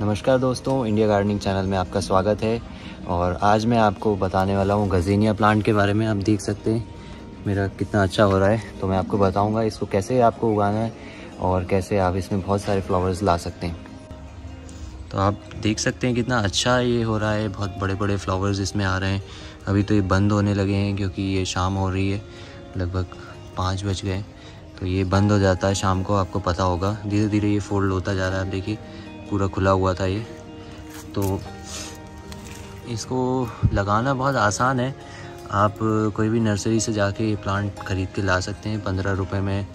नमस्कार दोस्तों India gardening channel में आपका स्वागत है। और आज मैं आपको बताने वाला हूँ गजीनिया प्लांट के बारे में, आप देख सकते हैं। मेरा कितना अच्छा हो रहा है तो मैं आपको बताऊँगा इसको कैसे आपको उगाना है और कैसे आप इसमें बहुत सारे फ्लावर्स ला सकते हैं। तो आप देख सकते हैं कितना अच्छा ये हो रहा है, बहुत बड़े बड़े फ्लावर्स इसमें आ रहे हैं। अभी तो ये बंद होने लगे हैं क्योंकि ये शाम हो रही है, लगभग पाँच बज गए। तो ये बंद हो जाता है शाम को, आपको पता होगा। धीरे धीरे ये फोल्ड होता जा रहा है, आप देखिए। पूरा खुला हुआ था ये। तो इसको लगाना बहुत आसान है। आप कोई भी नर्सरी से जाके ये प्लांट ख़रीद के ला सकते हैं। पंद्रह रुपये में,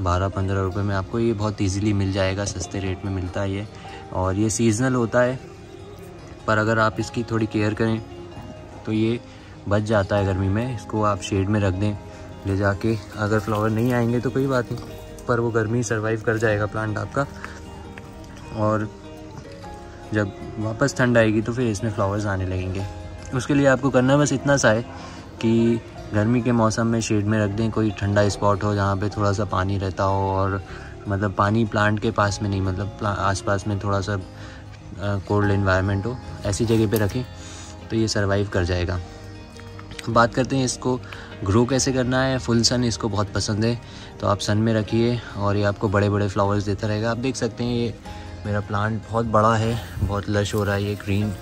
बारह, पंद्रह रुपये में आपको ये बहुत इजीली मिल जाएगा, सस्ते रेट में मिलता है ये। और ये सीजनल होता है, पर अगर आप इसकी थोड़ी केयर करें तो ये बच जाता है गर्मी में। इसको आप शेड में रख दें, ले जाके अगर फ्लावर नहीं आएँगे तो कोई बात नहीं, पर वो गर्मी सर्वाइव कर जाएगा प्लांट आपका। और जब वापस ठंड आएगी तो फिर इसमें फ्लावर्स आने लगेंगे। उसके लिए आपको करना बस इतना सा है कि गर्मी के मौसम में शेड में रख दें, कोई ठंडा स्पॉट हो जहाँ पे थोड़ा सा पानी रहता हो और मतलब पानी प्लांट के पास में नहीं मतलब आसपास में थोड़ा सा कोल्ड इन्वायरमेंट हो, ऐसी जगह पे रखें तो ये सरवाइव कर जाएगा। बात करते हैं इसको ग्रो कैसे करना है। फुल सन इसको बहुत पसंद है तो आप सन में रखिए और ये आपको बड़े बड़े फ्लावर्स देता रहेगा। आप देख सकते हैं ये मेरा प्लांट बहुत बड़ा है, बहुत लश हो रहा है ये ग्रीन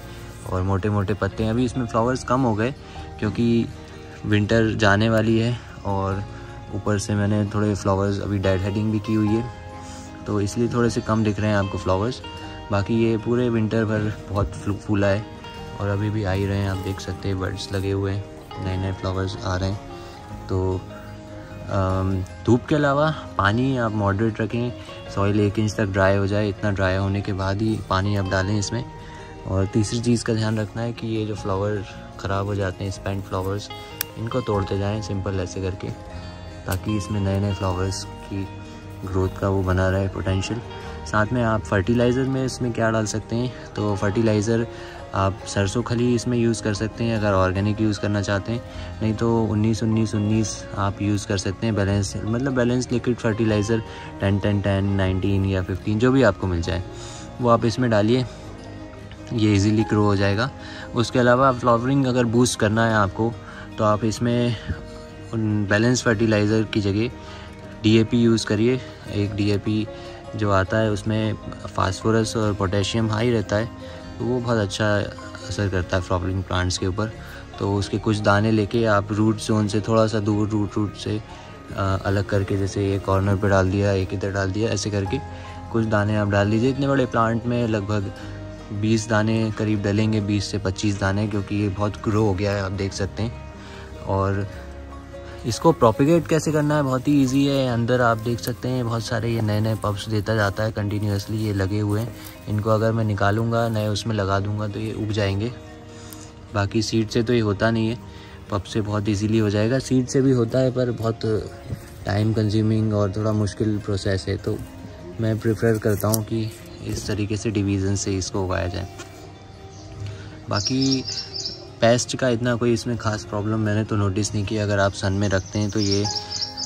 और मोटे मोटे पत्ते हैं। अभी इसमें फ्लावर्स कम हो गए क्योंकि विंटर जाने वाली है और ऊपर से मैंने थोड़े फ्लावर्स अभी डेड हेडिंग भी की हुई है। तो इसलिए थोड़े से कम दिख रहे हैं आपको फ्लावर्स बाकी ये पूरे विंटर भर बहुत फूला है और अभी भी आ ही रहे हैं। आप देख सकते हैं बर्ड्स लगे हुए हैं नए नए फ्लावर्स आ रहे हैं। तो धूप के अलावा पानी आप मॉडरेट रखें। सॉइल एक इंच तक ड्राई हो जाए, इतना ड्राई होने के बाद ही पानी आप डालें इसमें। और तीसरी चीज़ का ध्यान रखना है कि ये जो फ्लावर ख़राब हो जाते हैं स्पेंट फ्लावर्स इनको तोड़ते जाएँ सिंपल ऐसे करके, ताकि इसमें नए नए फ्लावर्स की ग्रोथ का वो बना रहे पोटेंशियल साथ में आप फर्टिलाइज़र में इसमें क्या डाल सकते हैं? तो फर्टिलाइज़र आप सरसों खली इसमें यूज़ कर सकते हैं, अगर ऑर्गेनिक यूज़ करना चाहते हैं। नहीं तो 19 19 19 आप यूज़ कर सकते हैं बैलेंस मतलब बैलेंस लिक्विड फर्टिलाइज़र 10 10 10 19 या 15 जो भी आपको मिल जाए। वो आप इसमें डालिए, ये इजीली ग्रो हो जाएगा। उसके अलावा फ्लावरिंग अगर बूस्ट करना है आपको तो आप इसमें बैलेंस फर्टिलाइज़र की जगह डीएपी यूज़ करिए। एक डीएपी जो आता है उसमें फास्फोरस और पोटेशियम हाई रहता है तो वो बहुत अच्छा असर करता है फ्लावरिंग प्लांट्स के ऊपर। तो उसके कुछ दाने लेके आप रूट जोन से थोड़ा सा दूर रूट रूट से आ, अलग करके जैसे ये कॉर्नर पे डाल दिया एक इधर डाल दिया ऐसे करके कुछ दाने आप डाल दीजिए इतने बड़े प्लांट में लगभग 20 दाने करीब डलेंगे 20 से 25 दाने क्योंकि ये बहुत ग्रो हो गया है आप देख सकते हैं। और इसको प्रोपिगेट कैसे करना है? बहुत ही इजी है। अंदर आप देख सकते हैं, बहुत सारे ये नए नए पब्स देता जाता है कंटिन्यूसली ये लगे हुए हैं। इनको अगर मैं निकालूँगा, नए उसमें लगा दूँगा तो ये उग जाएँगे। बाकी सीड से तो ये होता नहीं है। पब से बहुत इजीली हो जाएगा। सीड से भी होता है, पर बहुत टाइम कंज्यूमिंग और थोड़ा मुश्किल प्रोसेस है। तो मैं प्रेफर करता हूँ कि इस तरीके से डिवीज़न से इसको उगाया जाए। बाकी पेस्ट का इतना कोई इसमें ख़ास प्रॉब्लम मैंने तो नोटिस नहीं किया। अगर आप सन में रखते हैं तो ये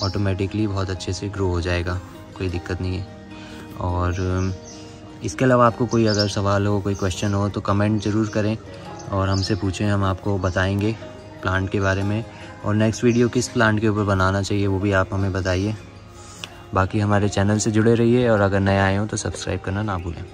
ऑटोमेटिकली बहुत अच्छे से ग्रो हो जाएगा। कोई दिक्कत नहीं है। और इसके अलावा आपको कोई अगर सवाल हो, कोई क्वेश्चन हो तो कमेंट ज़रूर करें और हमसे पूछें, हम आपको बताएँगे प्लांट के बारे में। और नेक्स्ट वीडियो किस प्लांट के ऊपर बनाना चाहिए, वो भी आप हमें बताइए। बाकी हमारे चैनल से जुड़े रहिए और अगर नए आए हो तो सब्सक्राइब करना ना भूलें।